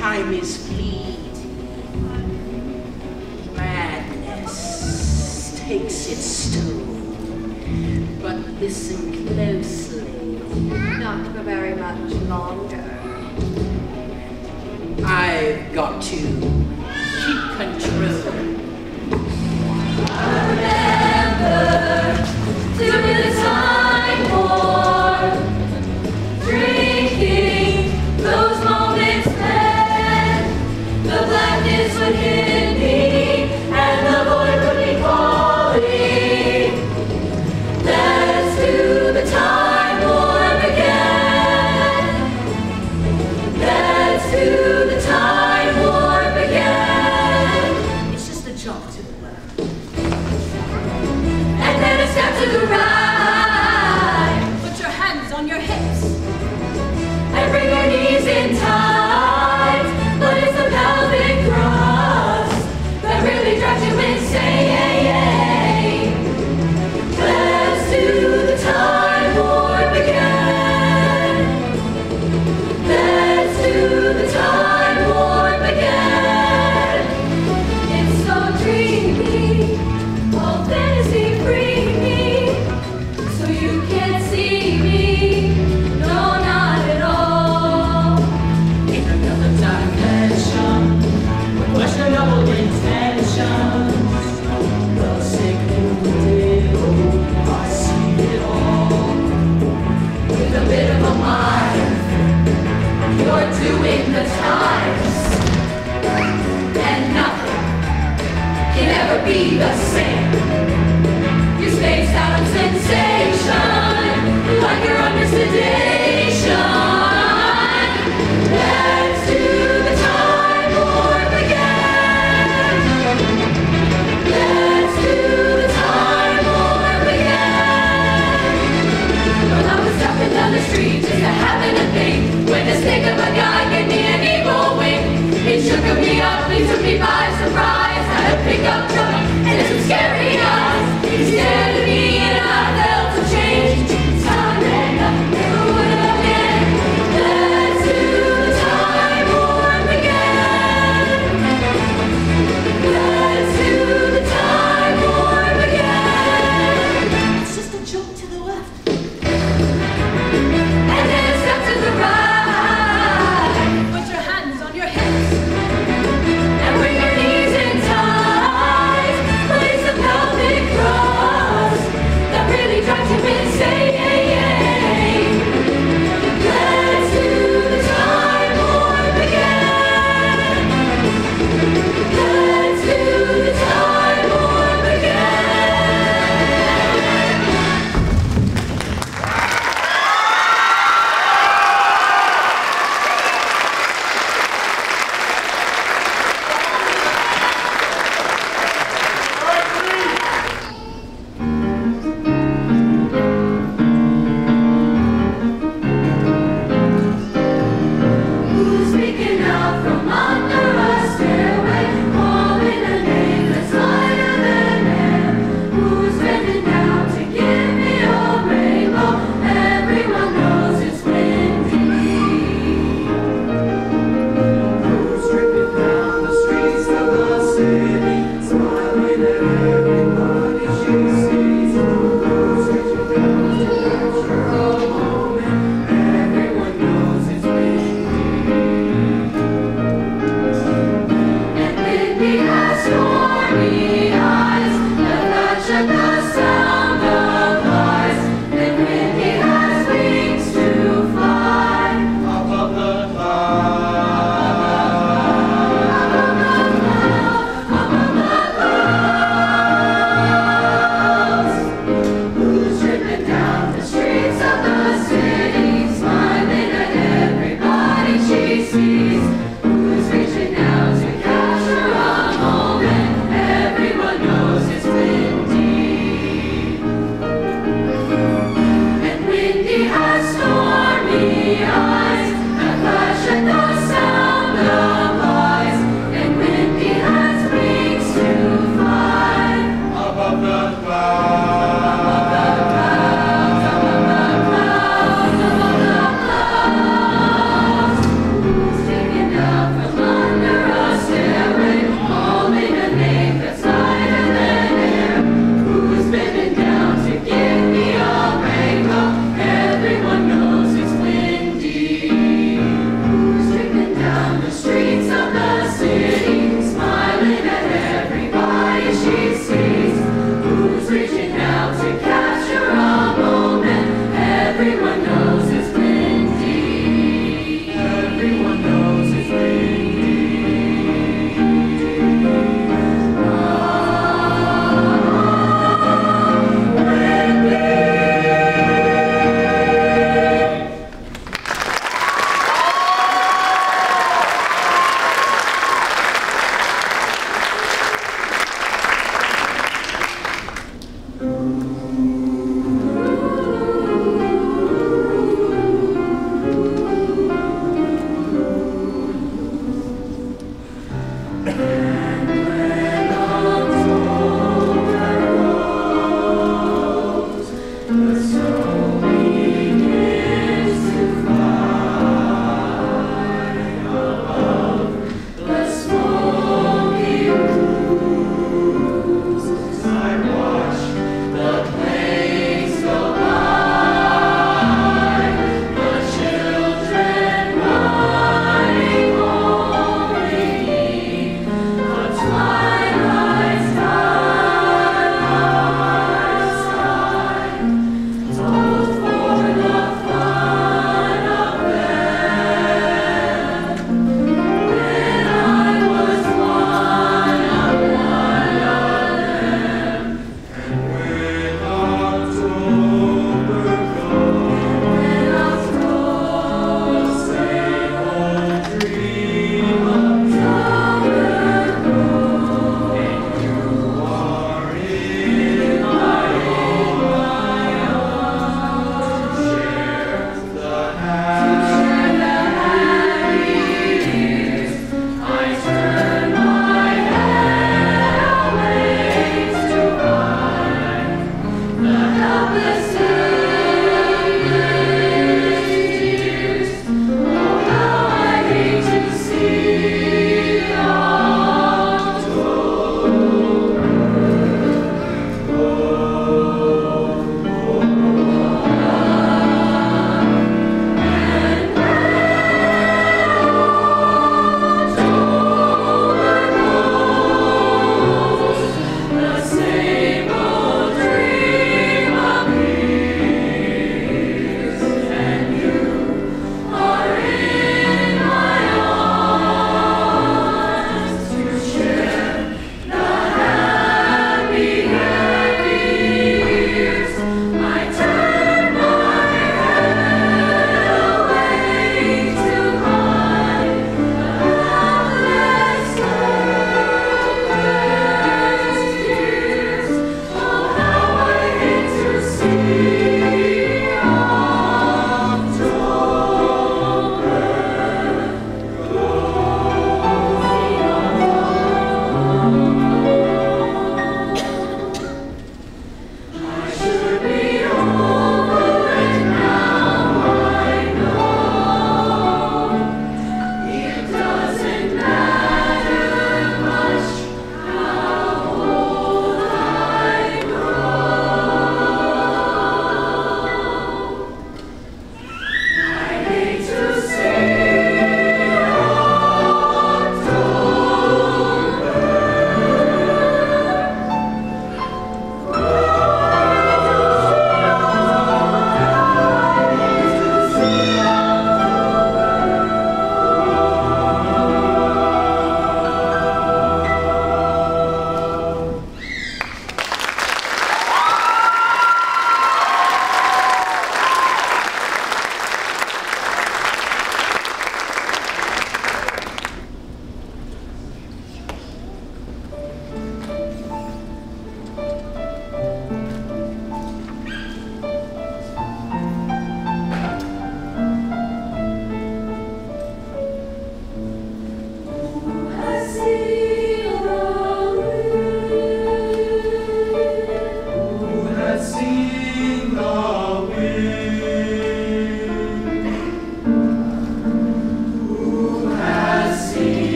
time is fleet. Madness takes its toll. But listen closely. Not for very much longer. I've got to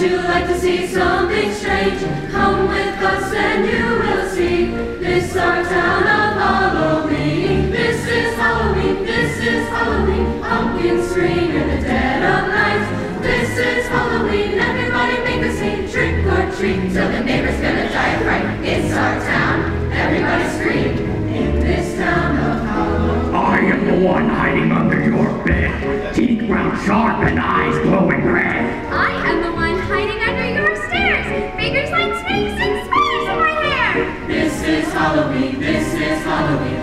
you like to see something strange? Come with us and you will see. This our town of Halloween. This is Halloween. This is Halloween. Pumpkins scream in the dead of night. This is Halloween. Everybody make a scene. Trick or treat till the neighbor's gonna die of fright. It's our town. Everybody scream in this town of Halloween. I am the one hiding under your bed. Teeth ground sharp and eyes glowing red. Halloween.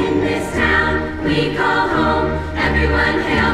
In this town we call home, everyone hail.